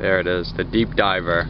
There it is, the deep diver.